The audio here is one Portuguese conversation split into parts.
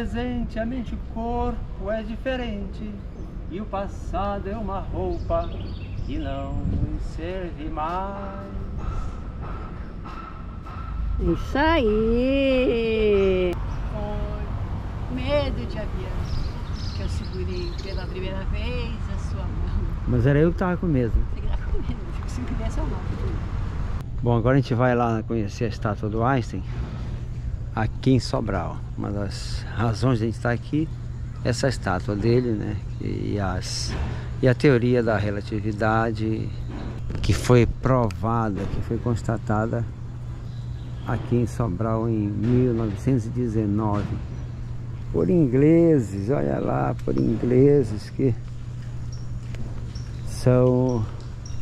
presente a mente e o corpo é diferente E o passado é uma roupa que não nos serve mais Isso aí! Foi medo de avião que eu segurei pela primeira vez a sua mão. Mas era eu que tava com medo Você tá com medo, eu segurei a sua mão. Bom, agora a gente vai lá conhecer a estátua do Einstein Aqui em Sobral Uma das razões de a gente estar aqui Essa estátua dele, né E, as, e a teoria da relatividade Que foi provada, que foi constatada Aqui em Sobral em 1919 Por ingleses, olha lá Por ingleses que São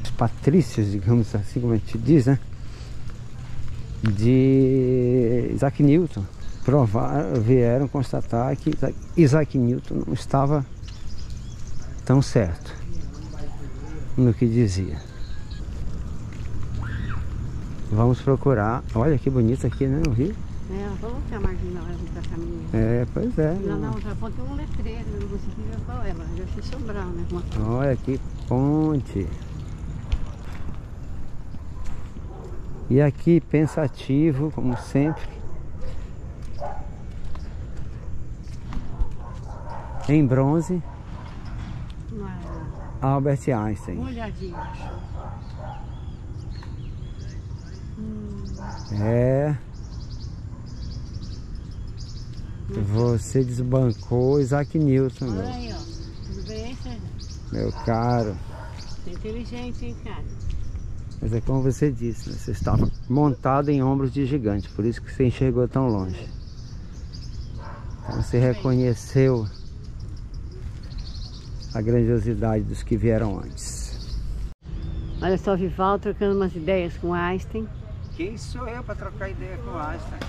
os patrícios, digamos assim, como a gente diz, né? De Isaac Newton. Provar, vieram constatar que Isaac- Newton não estava tão certo no que dizia. Vamos procurar. Olha que bonito aqui, né? O rio. É, falou que a marginal da caminho. É, pois é. Na outra ponta tem um letreiro, não consegui ver qual é, mas eu achei Sobral, né? Olha que ponte. E aqui pensativo, como sempre. Em bronze. Albert Einstein. Acho. Hum, É. Você desbancou Isaac Newton, olha meu, aí, ó. Tudo bem, Sérgio? meu caro. Você é inteligente, hein, cara? Mas é como você disse, né? você estava montado em ombros de gigante, por isso que você enxergou tão longe. Então você reconheceu a grandiosidade dos que vieram antes. Olha só, Vival trocando umas ideias com Einstein. Quem sou eu para trocar ideia com Einstein?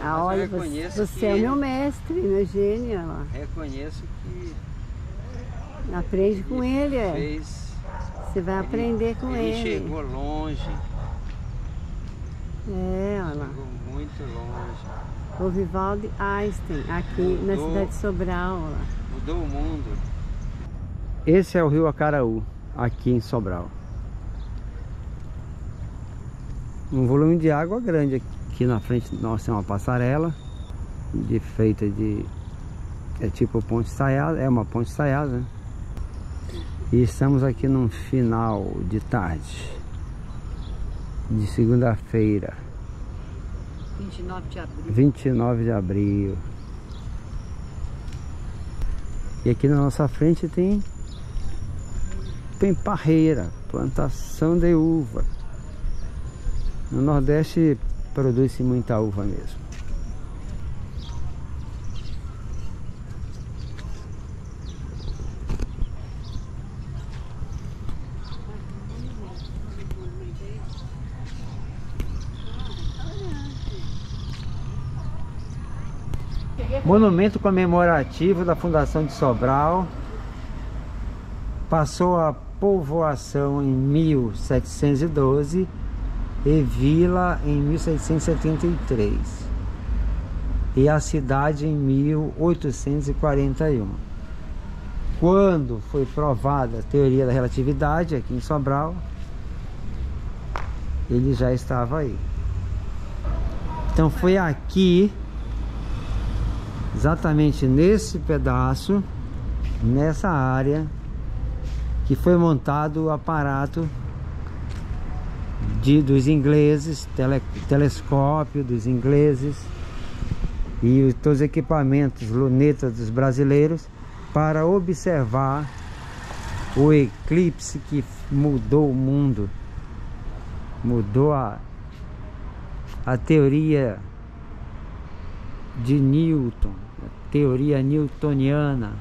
Ah, olha, você, você que é meu mestre, meu gênio. ó. Reconheço que Aprende com ele, é. fez. Você vai aprender com ele ele. chegou longe, É, olha lá. chegou muito longe, O Vivaldi Einstein, aqui na Mudou. cidade de Sobral. ó lá. mudou o mundo. Esse é o rio Acaraú, aqui em Sobral. Um volume de água grande aqui na frente nós tem uma passarela de feita de é tipo ponte estaiada, é uma ponte estaiada, né? E estamos aqui num final de tarde de segunda-feira, 29 de abril. 29 de abril. E aqui na nossa frente tem tem parreira, plantação de uva. No Nordeste produz-se muita uva mesmo. Monumento comemorativo da Fundação de Sobral. Passou a povoação em 1712 e vila em 1773. E a cidade em 1841. Quando foi provada a teoria da relatividade aqui em Sobral, ele já estava aí. Então foi aqui exatamente nesse pedaço, nessa área, que foi montado o aparato de, dos ingleses, tele, telescópio dos ingleses e todos os equipamentos, lunetas dos brasileiros para observar o eclipse que mudou o mundo, mudou a, a teoria de Newton, teoria newtoniana.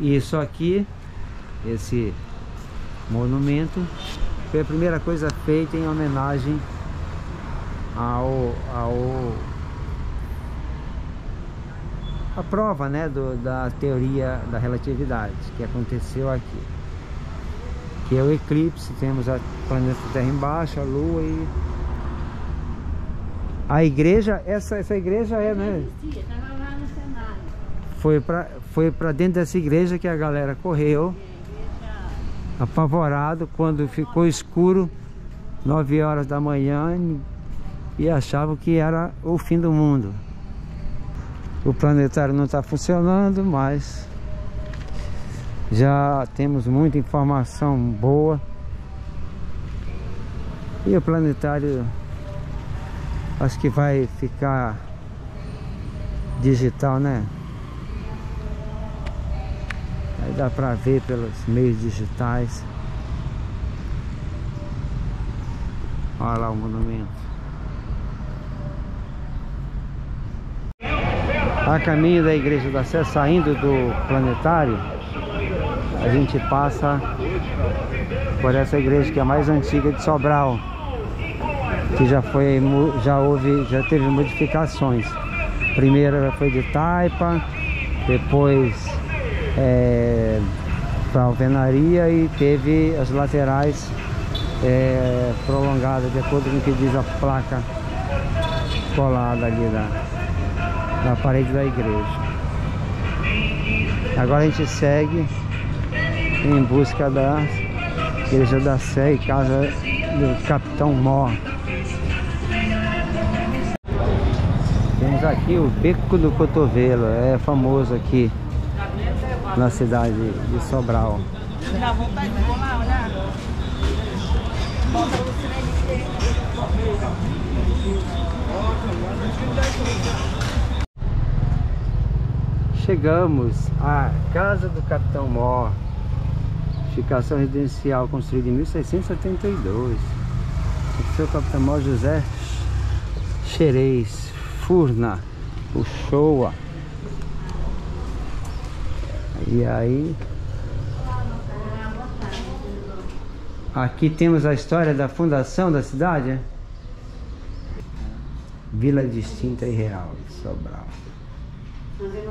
Isso aqui, esse monumento, foi a primeira coisa feita em homenagem ao, ao a prova né, do, da teoria da relatividade que aconteceu aqui. Que é o eclipse, temos a planeta Terra embaixo, a Lua e a igreja, essa, essa igreja é, né? Foi para foi pra dentro dessa igreja que a galera correu, apavorado, quando ficou escuro, 9 horas da manhã, e achavam que era o fim do mundo. O planetário não está funcionando, mas já temos muita informação boa. E o planetário acho que vai ficar digital, né? Aí dá pra ver pelos meios digitais. Olha lá o monumento. a caminho da Igreja da Sé, saindo do planetário, a gente passa por essa igreja que é a mais antiga de Sobral, que já foi, já houve, já teve modificações. Primeiro foi de taipa, depois é, para alvenaria e teve as laterais é, prolongadas, de acordo com o que diz a placa colada ali da, na parede da igreja. Agora a gente segue em busca da igreja da Sé e casa do Capitão Mó. Temos aqui o Beco do Cotovelo, é famoso aqui na cidade de Sobral. Dá vontade de lá, olhar. Chegamos à casa do Capitão Mor, edificação residencial construída em 1672. O seu Capitão Mor José Xerez, Furna, Uchoa. E aí Aqui temos a história da fundação da cidade, é? Vila Distinta e Real, Sobral.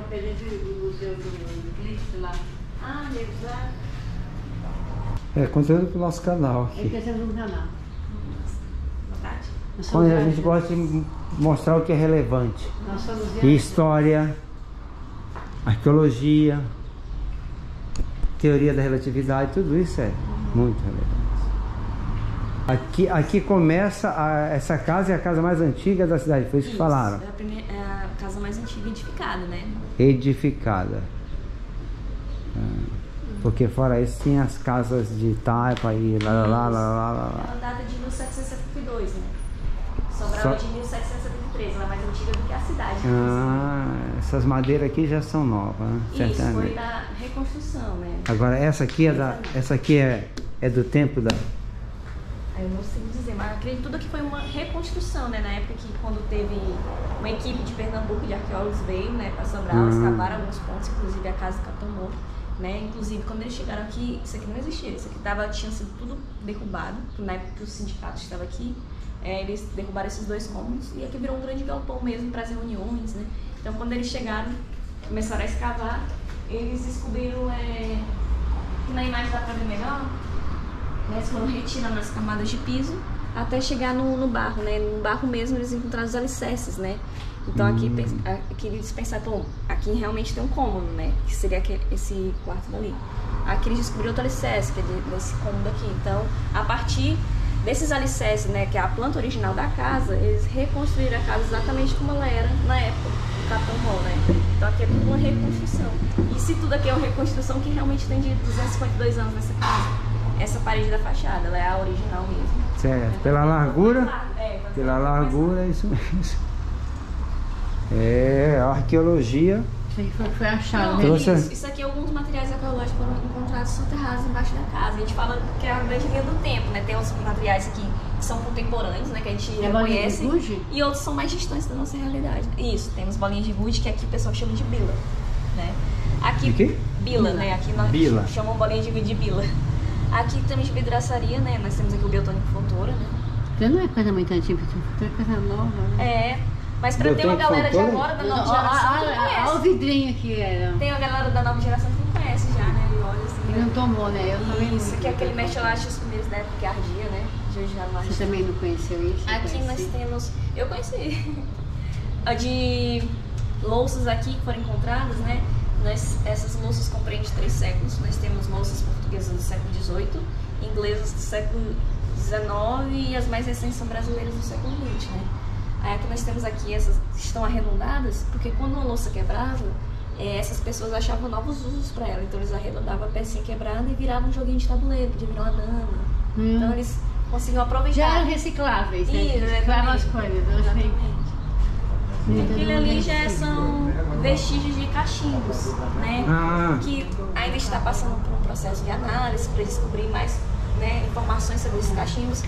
Presente do museu do lá. Ah, exato. É, conteúdo pro nosso canal aqui. É que no canal. Quando a gente gosta de mostrar o que é relevante. História, arqueologia, teoria da relatividade, tudo isso é muito relevante. Aqui, aqui começa a, essa casa é a casa mais antiga da cidade, foi isso, isso que falaram. É a, primeira, é a, casa mais antiga edificada, né? Edificada. Ah, porque fora isso tinha as casas de taipa e lá lá lá lá lá. lá. Ela data de 1772, né? Sobrava Só... de 1773, ela é mais antiga do que a cidade. Ah, essas madeiras aqui já são novas, né? Isso, foi da reconstrução, né? Agora essa aqui é da. Essa aqui é, é do tempo da eu não sei dizer, mas acredito tudo que foi uma reconstrução, né? Na época que quando teve uma equipe de Pernambuco de arqueólogos veio, né, para Sobral, uhum. escavaram alguns pontos, inclusive a casa Morro, né? Inclusive quando eles chegaram aqui, isso aqui não existia, isso aqui tava, tinha sido tudo derrubado, na época que o sindicato estava aqui, é, eles derrubaram esses dois cômodos e aqui virou um grande galpão mesmo para as reuniões, né? Então quando eles chegaram, começaram a escavar, eles descobriram é, que na imagem dá para ver melhor né? Eles foram retirando as camadas de piso até chegar no, no barro, né? No barro mesmo eles encontraram os alicerces, né? Então aqui, hum. aqui eles pensaram, bom, aqui realmente tem um cômodo, né? Que seria aquele, esse quarto dali. Aqui eles descobriram outro alicerce, que é desse cômodo aqui. Então, a partir desses alicerces, né, que é a planta original da casa, eles reconstruíram a casa exatamente como ela era na época do Capitão né? Então aqui é tudo uma reconstrução. E se tudo aqui é uma reconstrução que realmente tem de 252 anos nessa casa. Essa parede da fachada, ela é a original mesmo. Certo. Pela largura, É, pela largura, é isso mesmo. É, a arqueologia. Isso aí foi, foi achado, Não, né? Trouxe- isso, isso aqui, alguns materiais arqueológicos foram encontrados soterrados embaixo da casa. A gente fala que é a grande linha do tempo, né? Tem uns materiais aqui que são contemporâneos, né? Que a gente É reconhece. gude? E outros são mais distantes da nossa realidade. Isso, temos bolinhas de gude que aqui o pessoal chama de bila, né? Aqui, De quê? Bila, né? Aqui nós Bila. chamam bolinha de gude de bila. Aqui temos vidraçaria, né? Nós temos aqui o biotônico Fontoura, né? Então não é coisa muito antiga, é coisa nova. Né? É, mas pra ter uma galera de agora, da nova Olha geração, que olha conhece. o vidrinho que era. Tem uma galera da nova geração que não conhece já, né? E olha assim, Ele né? não tomou, né? Eu também Isso, não. que é aquele mercholate os primeiros da época que ardia, né? Não. Você também não conheceu isso? Eu Aqui nós conheci. temos. Eu conheci. A de louças aqui que foram encontradas, né? Nós, essas louças compreendem três séculos. Nós temos louças portuguesas do século XVIII, inglesas do século XIX e as mais recentes são brasileiras do século XX, né? Aí aqui nós temos aqui essas que estão arredondadas, porque quando uma louça quebrava, eh, essas pessoas achavam novos usos para ela. Então eles arredondavam a pecinha quebrada e viravam um joguinho de tabuleiro, podia virar uma dama. Hum. Então eles conseguiam aproveitar. Já eram recicláveis, né? Isso, Reciclavam as exatamente. coisas. Eu achei. Aquilo ali já são vestígios de cachimbos, né? Ah, Que ainda está passando por um processo de análise para descobrir mais né, informações sobre esses cachimbos.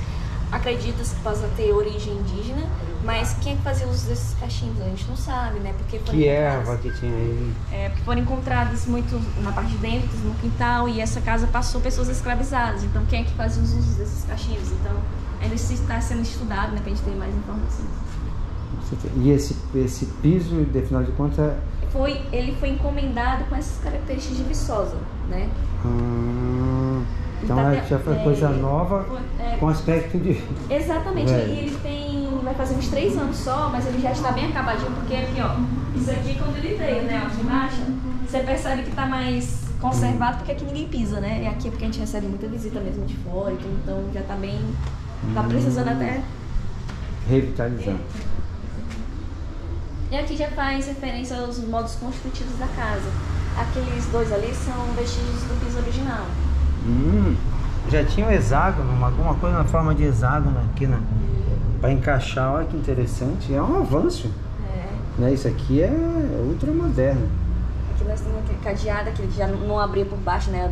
Acredita-se que possa ter origem indígena, mas quem é que fazia uso desses cachimbos? A gente não sabe, né? Porque que encontrados- erva que tinha aí. é, porque foram encontrados muito na parte de dentro, no quintal, e essa casa passou pessoas escravizadas. Então, quem é que fazia os usos desses cachimbos? Então, ainda isso está sendo estudado, né, pra gente ter mais informações. E esse, esse piso, de final de contas, é- Foi, ele foi encomendado com essas características de viçosa, né? ah, então Tá é- já foi é, coisa nova é, com aspecto de. Exatamente, Velho. e ele tem. Vai fazer uns três anos só, mas ele já está bem acabadinho, porque aqui, ó, isso aqui quando ele veio, né, ó, aqui embaixo, você percebe que tá mais conservado, porque aqui ninguém pisa, né? E aqui é porque a gente recebe muita visita mesmo de fora, e tudo, então já tá bem. tá precisando até. Revitalizando. E aqui já faz referência aos modos construtivos da casa. Aqueles dois ali são vestígios do piso original. Hum, já tinha um hexágono, uma- alguma coisa na forma de hexágono aqui, né? Pra encaixar, olha que interessante. É um avanço. É. Né? Isso aqui é ultra moderno. Aqui nós temos aquele cadeado, aquele que já não abria por baixo, né?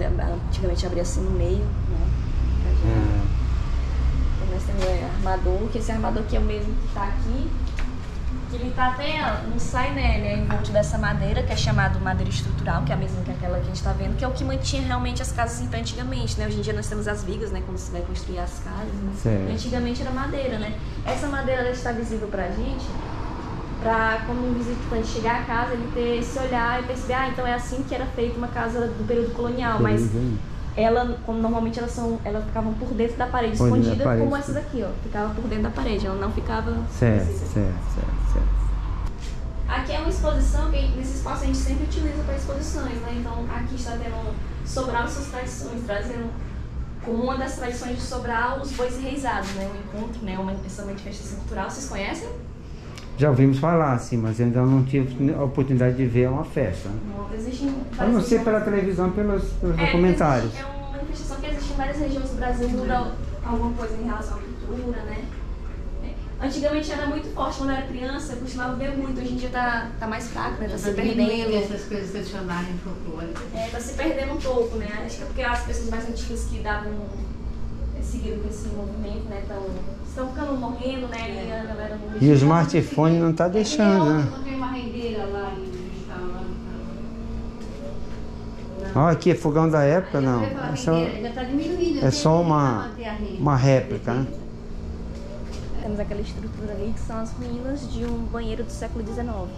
Antigamente abria assim no meio, né? Cadeado. É, Nós temos o armador, que esse armador aqui é o mesmo que tá aqui. Que ele tá até, ó, não sai, né? Envolto dessa madeira, que é chamado madeira estrutural, que é a mesma que aquela que a gente tá vendo, que é o que mantinha realmente as casas em pé antigamente, né? Hoje em dia nós temos as vigas, né? Quando você vai construir as casas, né? Antigamente era madeira, né? Essa madeira ela está visível pra gente, pra quando um visitante chegar à casa, ele ter esse olhar e perceber, ah, então é assim que era feita uma casa do período colonial, mas Beleza. Ela, como normalmente elas são, elas ficavam por dentro da parede, Por dentro da escondida, parede. como essas aqui, ó. Ficava por dentro da parede, ela não ficava. Certo, visível. certo, certo, certo. Aqui é uma exposição que nesse espaço a gente sempre utiliza para exposições, né? Então aqui está tendo Sobral e suas tradições, trazendo como uma das tradições de Sobral os bois reisados, né? Um encontro, né? Uma, essa manifestação cultural, vocês conhecem? Já ouvimos falar, sim, mas ainda não tive a oportunidade de ver uma festa. né? Não, regiões- pela televisão, pelos, pelos É, documentários. existe- É uma manifestação que existe em várias regiões do Brasil, muda alguma coisa em relação à cultura, né? É. Antigamente era muito forte quando eu era criança, eu costumava ver muito, hoje em dia tá, tá mais fraco, né? Tá se Tá diminuindo perdendo. essas coisas tradicionais folclóricas. É, tá se perdendo um pouco, né? Acho que é porque as pessoas mais antigas que davam seguiram com esse movimento, né? Tão, estão ficando morrendo, né? E a galera não E o smartphone não tá deixando, né? Lá Ó, aqui é fogão da época, não. É só, tá é tem só uma- uma réplica, né? Temos aquela estrutura ali que são as ruínas de um banheiro do século XIX.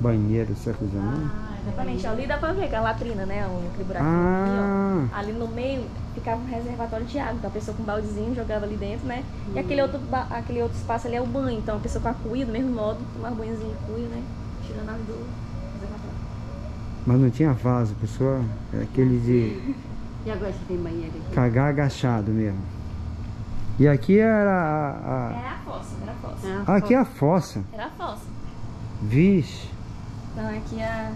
Banheiro, século XIX. Ah, Exatamente, ali dá pra ver aquela latrina, né? Aquele buraco Ah. ali, ó. Ali no meio ficava um reservatório de água. Então a pessoa com um baldezinho jogava ali dentro, né? E aquele outro, aquele outro espaço ali é o banho. Então a pessoa com a cuia, do mesmo modo, tomar banhozinho de cuia, né? Tirando água do reservatório. Mas não tinha vaso, pessoa. É aquele de E agora você tem banheiro aqui? cagar agachado mesmo. E aqui era a... Era a fossa, era a fossa. É, a... Aqui é a fossa. Era a fossa. Vixe. Então aqui a...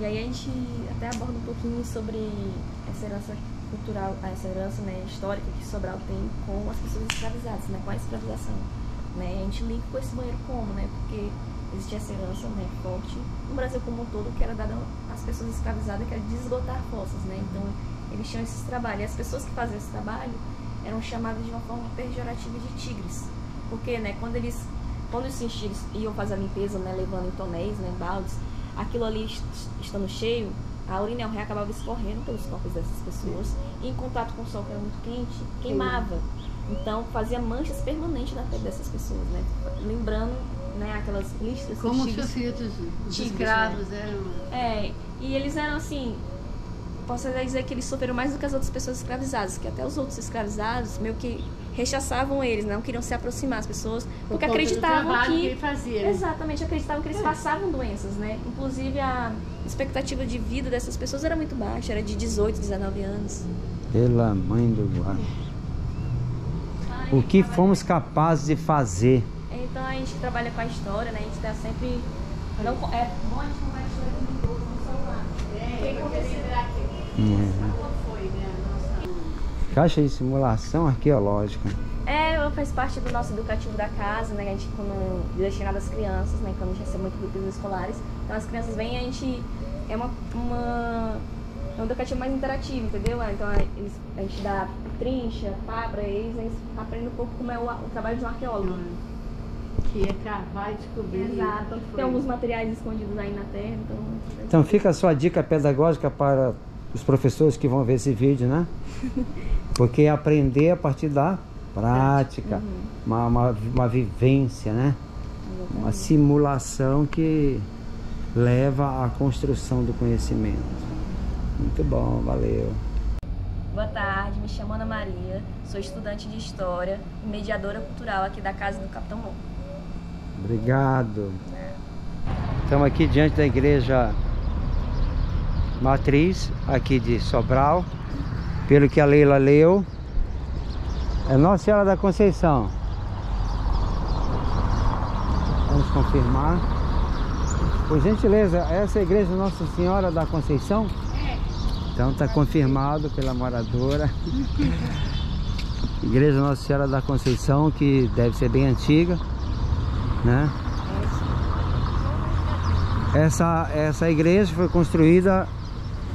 E aí a gente até aborda um pouquinho sobre essa herança cultural, essa herança né, histórica que Sobral tem com as pessoas escravizadas, né, com a escravização. Né? A gente liga com esse banheiro como, né? Porque existia essa herança né, forte no Brasil como um todo que era dada às pessoas escravizadas, que era de esgotar fossas, né? Então eles tinham esse trabalho. E as pessoas que faziam esse trabalho eram chamadas de uma forma pejorativa de tigres. Porque, né, quando eles quando esses tigres iam fazer a limpeza, né, levando em tonéis, né, baldes, aquilo ali estando cheio, a urina e acabava escorrendo pelos corpos dessas pessoas e em contato com o sol que era muito quente, queimava. Então fazia manchas permanentes na pele dessas pessoas, né? Lembrando né, aquelas listras Como os sofridos, os escravos né? eram. É, e eles eram assim. Posso dizer que eles sofreram mais do que as outras pessoas escravizadas, que até os outros escravizados meio que rechaçavam eles, não queriam se aproximar das pessoas, porque Por acreditavam que, que ele fazia, exatamente acreditavam que eles passavam doenças, né? Inclusive a expectativa de vida dessas pessoas era muito baixa, era de 18, 19 anos. Pela mãe do guarda. O que fomos capazes de fazer? Então a gente trabalha com a história, né? A gente está sempre. Não, é bom a gente contar a história com no celular. É, o que aconteceu aqui? Uhum. foi, né? Caixa de simulação arqueológica. É, faz parte do nosso educativo da casa, né? A gente, quando destinado às crianças, né? Quando a gente recebe muito grupos escolares. Então as crianças vêm e a gente. É uma, uma é um educativo mais interativo, entendeu? Então eles, a gente dá trincha, pá pra eles, eles aprendem um pouco como é o, o trabalho de um arqueólogo. Que é cavar e descobrir. Exato. Tem alguns materiais escondidos aí na terra, então. Então fica a sua dica pedagógica para os professores que vão ver esse vídeo, né? Porque aprender a partir da prática, uhum. uma, uma, uma, vivência, né? Exatamente. Uma simulação que leva à construção do conhecimento. Muito bom, valeu. Boa tarde, me chamo Ana Maria, sou estudante de História e mediadora cultural aqui da Casa do Capitão Monco. Obrigado. É. Estamos aqui diante da igreja matriz, aqui de Sobral. Pelo que a Leila leu, é Nossa Senhora da Conceição. Vamos confirmar. Por gentileza, essa é a igreja Nossa Senhora da Conceição? Então está confirmado pela moradora. Igreja Nossa Senhora da Conceição, que deve ser bem antiga, né? Essa, essa igreja foi construída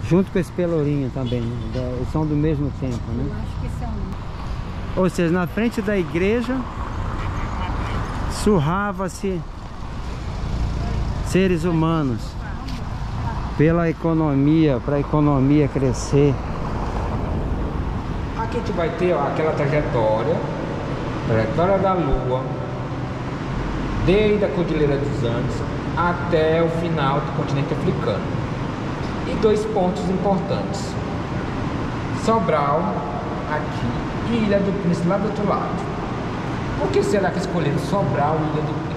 junto com esse pelourinho também, né? são do mesmo tempo, né? Eu acho que são. Ou seja, na frente da igreja surrava-se seres humanos pela economia, para a economia crescer. Aqui a gente vai ter ó, aquela trajetória, trajetória da Lua, desde a Cordilheira dos Andes até o final do continente africano. E dois pontos importantes. Sobral, aqui, e Ilha do Príncipe lá do outro lado. Por que será que escolheram Sobral e Ilha do Príncipe?